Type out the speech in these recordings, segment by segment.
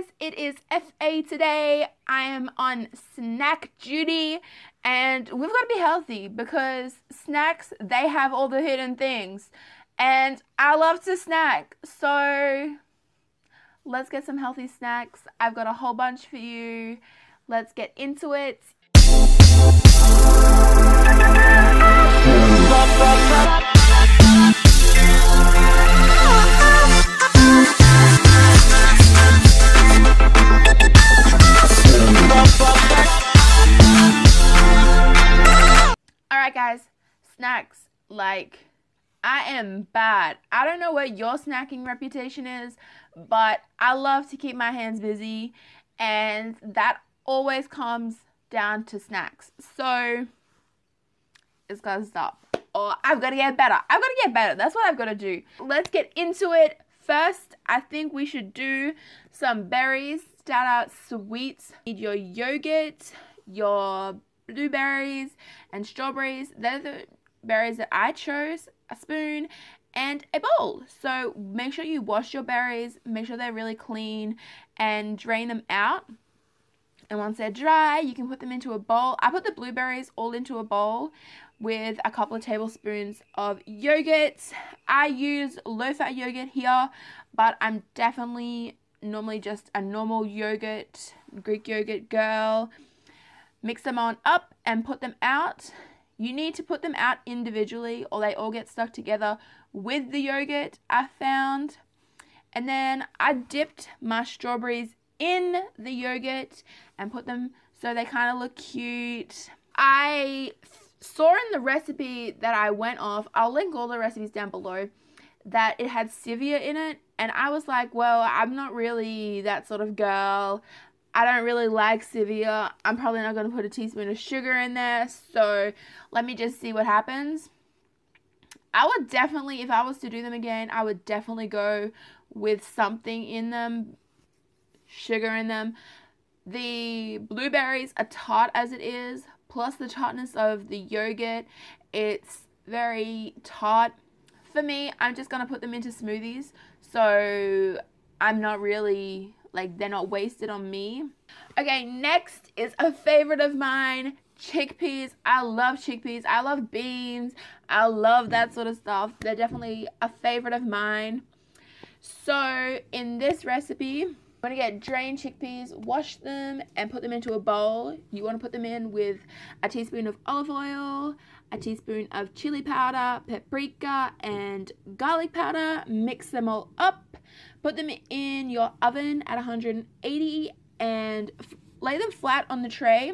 guys, it is FA today. I am on snack duty and we've got to be healthy because snacks, they have all the hidden things. And I love to snack. So let's get some healthy snacks. I've got a whole bunch for you. Let's get into it. Alright guys, snacks. Like, I am bad. I don't know what your snacking reputation is, but I love to keep my hands busy, and that always comes down to snacks. So, it's gotta stop. Or I've gotta get better. I've gotta get better. That's what I've gotta do. Let's get into it. First, I think we should do some berries. Start out sweets. Need your yogurt, your blueberries, and strawberries. They're the berries that I chose. A spoon and a bowl. So make sure you wash your berries, make sure they're really clean, and drain them out. And once they're dry, you can put them into a bowl. I put the blueberries all into a bowl with a couple of tablespoons of yogurt. I use low fat yogurt here, but I'm definitely normally just a normal yogurt, Greek yogurt girl. Mix them on up and put them out. You need to put them out individually or they all get stuck together with the yogurt, I found. And then I dipped my strawberries in the yogurt and put them so they kind of look cute. I saw in the recipe that I went off, I'll link all the recipes down below, that it had stevia in it. And I was like, well, I'm not really that sort of girl. I don't really like stevia. I'm probably not going to put a teaspoon of sugar in there. So let me just see what happens. I would definitely, if I was to do them again, I would definitely go with something in them, sugar in them. The blueberries are tart as it is, plus the tartness of the yogurt. It's very tart. For me, I'm just going to put them into smoothies. So I'm not really, like, they're not wasted on me. Okay, next is a favorite of mine, chickpeas. I love chickpeas. I love beans. I love that sort of stuff. They're definitely a favorite of mine. So in this recipe, I'm going to get drained chickpeas, wash them, and put them into a bowl. You want to put them in with a teaspoon of olive oil, a teaspoon of chili powder, paprika, and garlic powder. Mix them all up. Put them in your oven at 180 and lay them flat on the tray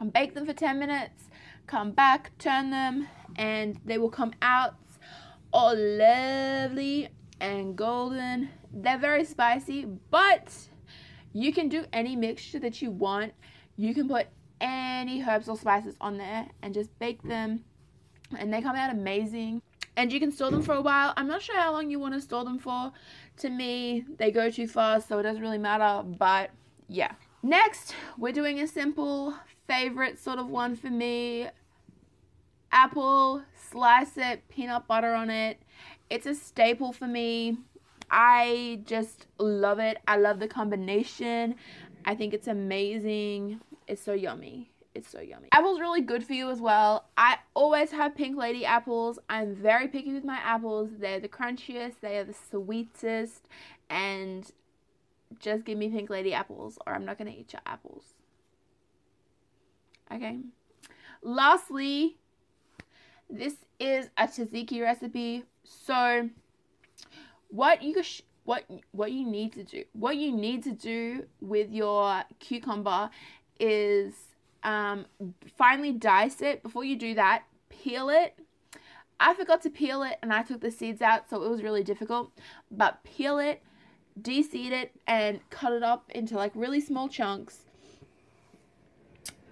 and bake them for 10 minutes. Come back, turn them, and they will come out all lovely and golden. They're very spicy, but you can do any mixture that you want. You can put any herbs or spices on there and just bake them, and they come out amazing. And you can store them for a while. I'm not sure how long you want to store them for. To me, they go too fast, so it doesn't really matter, but yeah. Next, we're doing a simple favorite sort of one for me. Apple, slice it, peanut butter on it. It's a staple for me. I just love it. I love the combination. I think it's amazing. It's so yummy. It's so yummy. Apple's really good for you as well. I always have Pink Lady apples. I'm very picky with my apples. They're the crunchiest, they are the sweetest, and just give me Pink Lady apples or I'm not going to eat your apples. Okay. Lastly, this is a tzatziki recipe. So, what you what what you need to do, what you need to do with your cucumber is um, finally dice it. Before you do that, peel it. I forgot to peel it and I took the seeds out, so it was really difficult. But peel it, deseed it, and cut it up into like really small chunks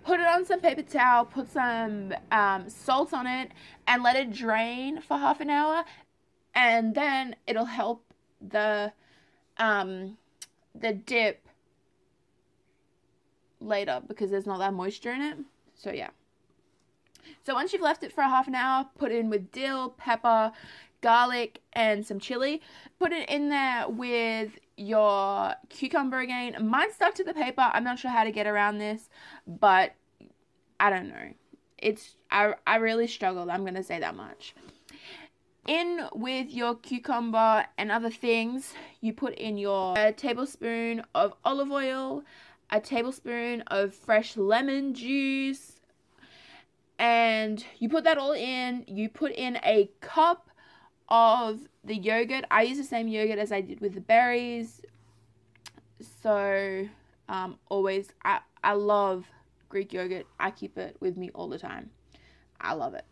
put it on some paper towel, put some um, salt on it, and let it drain for half an hour. And then it'll help the um, the dip later because there's not that moisture in it. So yeah. So once you've left it for a half an hour, put in with dill, pepper, garlic, and some chili. Put it in there with your cucumber again. Mine stuck to the paper. I'm not sure how to get around this, but I don't know. It's I I really struggled. I'm gonna say that much. In with your cucumber and other things, you put in your a tablespoon of olive oil, a tablespoon of fresh lemon juice, and you put that all in. You put in a cup of the yogurt. I use the same yogurt as I did with the berries. So, um, always, I, I love Greek yogurt. I keep it with me all the time. I love it.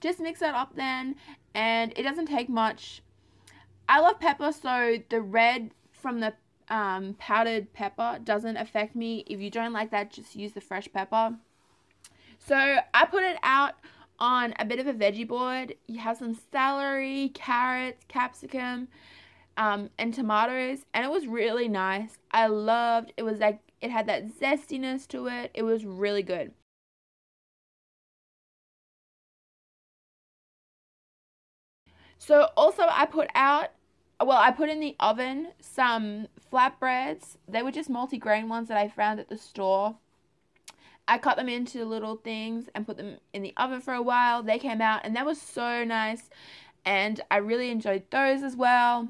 Just mix that up then, and it doesn't take much. I love pepper, so the red from the um, powdered pepper doesn't affect me. If you don't like that, just use the fresh pepper. So I put it out on a bit of a veggie board. You have some celery, carrots, capsicum, um, and tomatoes, and it was really nice. I loved it. Was like it had that zestiness to it. It was really good. So also I put out well, I put in the oven some flatbreads. They were just multi-grain ones that I found at the store. I cut them into little things and put them in the oven for a while. They came out and that was so nice. And I really enjoyed those as well.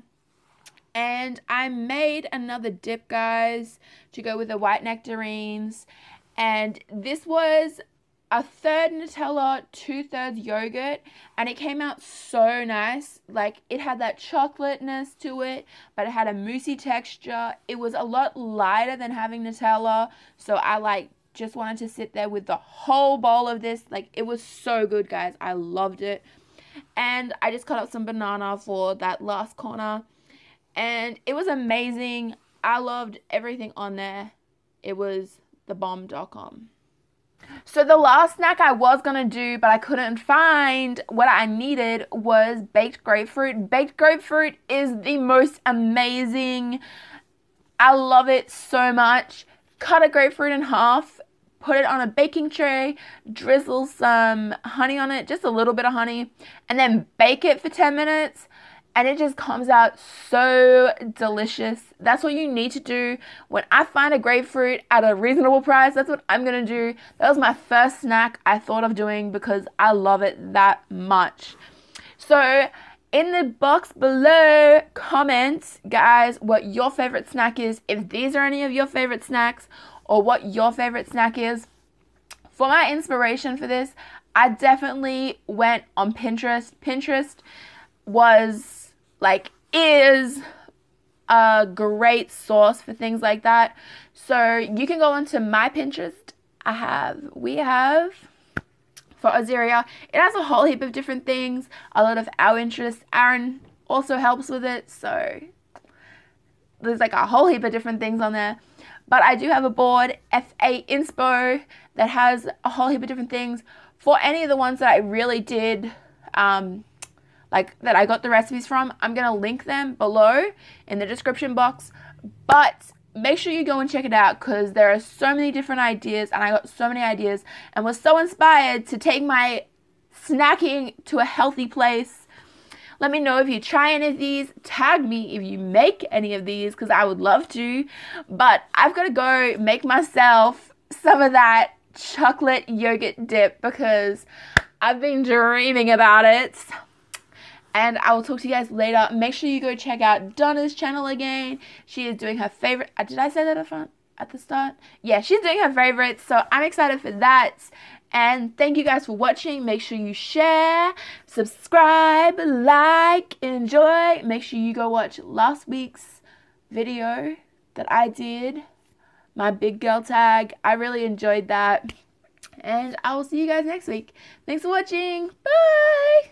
And I made another dip, guys, to go with the white nectarines. And this was a third Nutella, two thirds yogurt, and it came out so nice. Like it had that chocolateness to it, but it had a moussey texture. It was a lot lighter than having Nutella, so I like just wanted to sit there with the whole bowl of this. Like it was so good, guys. I loved it. And I just cut up some banana for that last corner. And it was amazing. I loved everything on there. It was thebomb.com. So the last snack I was to do but I couldn't find what I needed was baked grapefruit. Baked grapefruit is the most amazing. I love it so much. Cut a grapefruit in half put it on a baking tray, drizzle some honey on it, just a little bit of honey, and then bake it for 10 minutes. And it just comes out so delicious. That's what you need to do. When I find a grapefruit at a reasonable price, that's what I'm going to do. That was my first snack I thought of doing because I love it that much. So, in the box below, comment, guys, what your favorite snack is. If these are any of your favorite snacks, or what your favorite snack is. For my inspiration for this, I definitely went on Pinterest. Pinterest was like is a great source for things like that. So you can go onto my Pinterest. I have we have for Ozeria. It has a whole heap of different things, a lot of our interests. Aaron also helps with it, so there's like a whole heap of different things on there. But I do have a board, FA Inspo, that has a whole heap of different things. For any of the ones that I really did, um, like that I got the recipes from, I'm going to link them below in the description box. But make sure you go and check it out because there are so many different ideas and I got so many ideas and was so inspired to take my snacking to a healthy place let me know if you try any of these. Tag me if you make any of these because I would love to. But I've got to go make myself some of that chocolate yogurt dip because I've been dreaming about it. And I will talk to you guys later. Make sure you go check out Donna's channel again. She is doing her favorite. Uh, did I say that at front? At the start? Yeah, she's doing her favorites. So I'm excited for that. And thank you guys for watching. Make sure you share, subscribe, like, enjoy. Make sure you go watch last week's video that I did. My big girl tag. I really enjoyed that. And I will see you guys next week. Thanks for watching. Bye.